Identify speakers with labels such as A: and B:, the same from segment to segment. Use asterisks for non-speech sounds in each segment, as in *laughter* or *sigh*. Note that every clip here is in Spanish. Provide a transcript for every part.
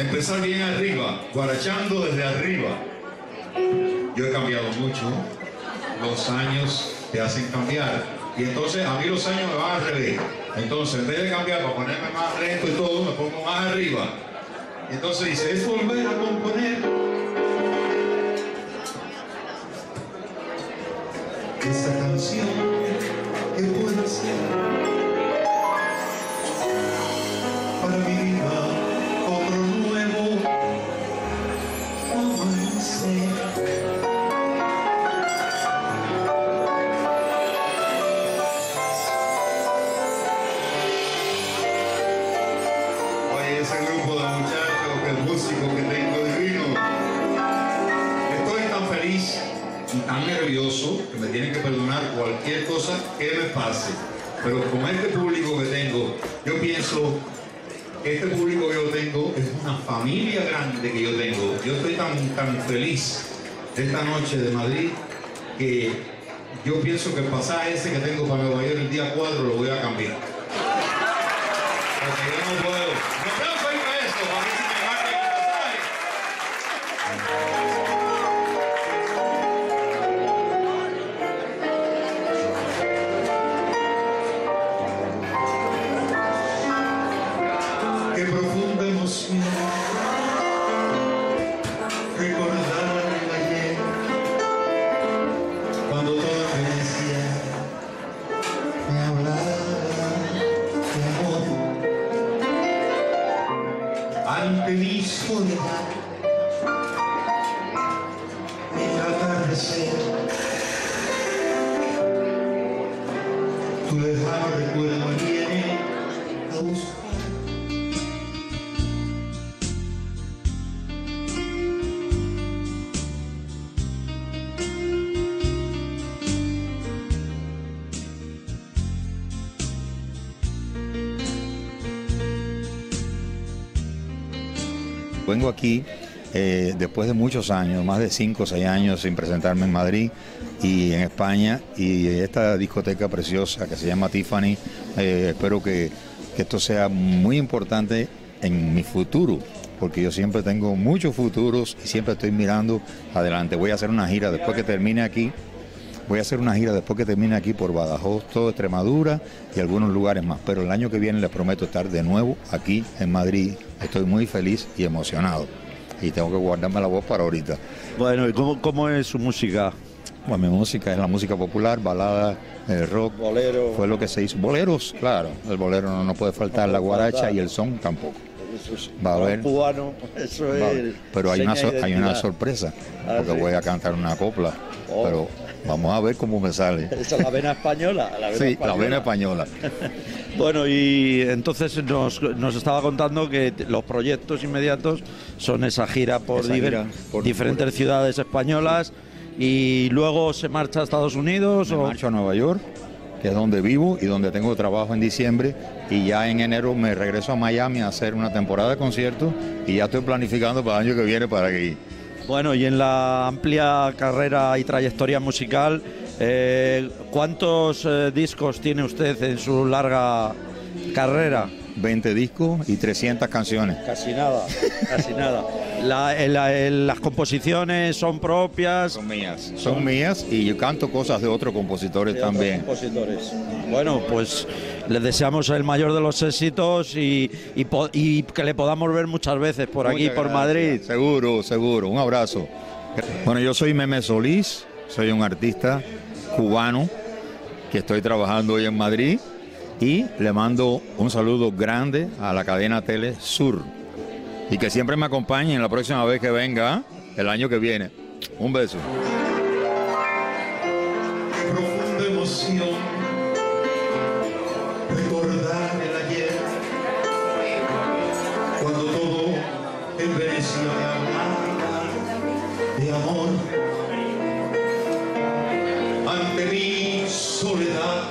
A: empezar bien arriba, guarachando desde arriba. Yo he cambiado mucho, los años te hacen cambiar. Y entonces a mí los años me van al revés. Entonces en vez de cambiar para ponerme más lento y todo, me pongo más arriba. Y entonces dice, es volver a componer. Esa canción que puede ser que me tienen que perdonar cualquier cosa que me pase. Pero con este público que tengo, yo pienso, este público que yo tengo es una familia grande que yo tengo. Yo estoy tan, tan feliz de esta noche de Madrid que yo pienso que el pasaje ese que tengo para Nueva York el día 4 lo voy a cambiar. Tu
B: Vengo aquí eh, después de muchos años, más de 5 o 6 años sin presentarme en Madrid y en España, y esta discoteca preciosa que se llama Tiffany, eh, espero que, que esto sea muy importante en mi futuro, porque yo siempre tengo muchos futuros y siempre estoy mirando adelante. Voy a hacer una gira después que termine aquí. Voy a hacer una gira después que termine aquí por Badajoz, todo Extremadura y algunos lugares más. Pero el año que viene les prometo estar de nuevo aquí en Madrid. Estoy muy feliz y emocionado. Y tengo que guardarme la voz para ahorita.
C: Bueno, ¿y cómo, cómo es su música?
B: Bueno, mi música es la música popular, balada, el rock.
C: Bolero.
B: Fue lo que se hizo. Boleros, claro. El bolero no, no puede faltar, la guaracha y el son tampoco.
C: Eso es
B: Va a haber.
C: cubano, eso es.
B: Pero hay una, so- hay una sorpresa,
C: Ah,
B: porque
C: sí.
B: voy a cantar una copla.
C: Oh.
B: Pero vamos a ver cómo me sale. *laughs*
C: Esa es la vena española. La vena
B: Sí, la vena española. *laughs*
C: Bueno, y entonces nos, nos estaba contando que los proyectos inmediatos son esa gira por,
B: Esa
C: diver-
B: gira por-
C: diferentes
B: por-
C: ciudades españolas y luego se marcha a Estados Unidos
B: Me
C: o
B: marcho a Nueva York, que es donde vivo y donde tengo trabajo en diciembre. Y ya en enero me regreso a Miami a hacer una temporada de conciertos. Y ya estoy planificando para el año que viene para que
C: bueno, y en la amplia carrera y trayectoria musical, eh, ¿cuántos eh, discos tiene usted en su larga carrera?
B: 20 discos y 300 canciones.
C: Casi nada, casi nada. *laughs* La- el- el- las composiciones son propias.
B: Son mías. Son mías y yo canto cosas de otros compositores
C: de otros
B: también.
C: compositores. Bueno, pues les deseamos el mayor de los éxitos y, y que le podamos ver muchas veces por aquí, por. Madrid.
B: Seguro, seguro. Un abrazo. Bueno, yo soy Meme Solís, soy un artista cubano que estoy trabajando hoy en Madrid y le mando un saludo grande a la cadena Tele Sur y que siempre me acompañen la próxima vez que venga el año que viene. Un beso.
A: Profunda emoción recordar el ayer cuando todo en Venecia hablaba de amor ante mi soledad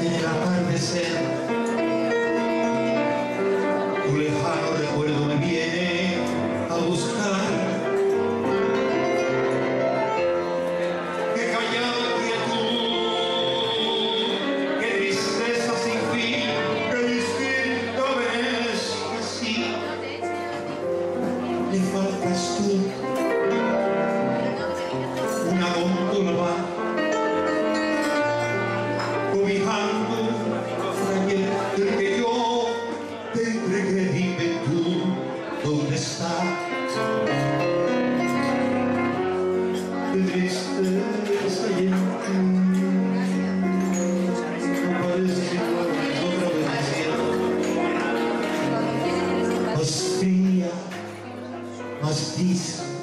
A: en el atardecer was this?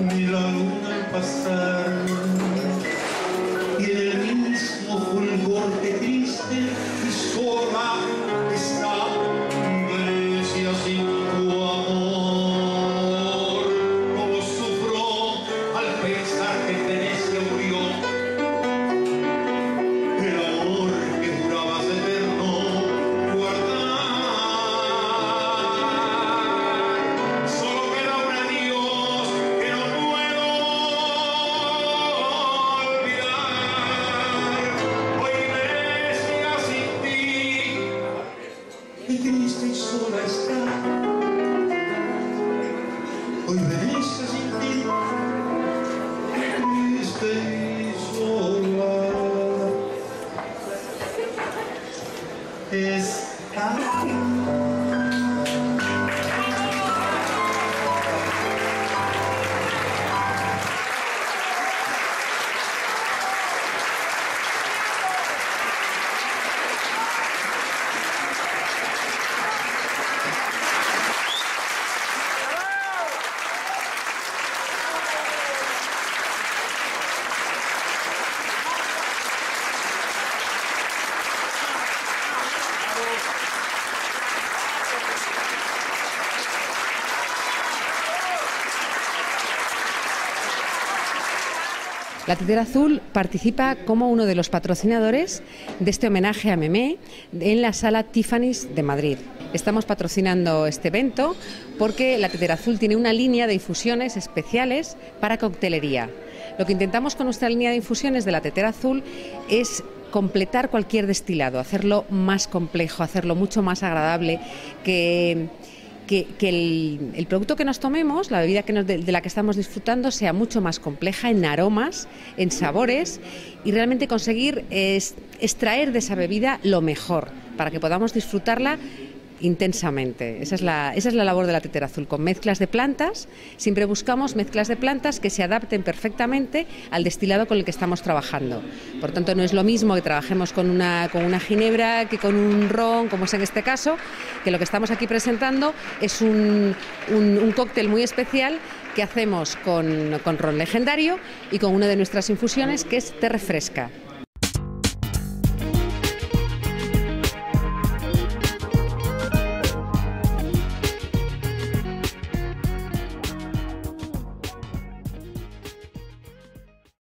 A: Ni la luna al pasar tiene el mismo fulgor que triste y sola está Grecia sin tu amor. Como sufro al pensar que Venecia murió.
D: La Tetera Azul participa como uno de los patrocinadores de este homenaje a Memé en la sala Tiffany's de Madrid. Estamos patrocinando este evento porque la Tetera Azul tiene una línea de infusiones especiales para coctelería. Lo que intentamos con nuestra línea de infusiones de la Tetera Azul es completar cualquier destilado, hacerlo más complejo, hacerlo mucho más agradable, que que, el, el, producto que nos tomemos, la bebida que nos, de, de, la que estamos disfrutando, sea mucho más compleja en aromas, en sabores y realmente conseguir es, extraer de esa bebida lo mejor para que podamos disfrutarla intensamente. Esa es, la, esa es la labor de la tetera azul, con mezclas de plantas. Siempre buscamos mezclas de plantas que se adapten perfectamente al destilado con el que estamos trabajando. Por tanto, no es lo mismo que trabajemos con una, con una ginebra que con un ron, como es en este caso, que lo que estamos aquí presentando es un, un, cóctel muy especial que hacemos con, con ron legendario y con una de nuestras infusiones que es té refresca.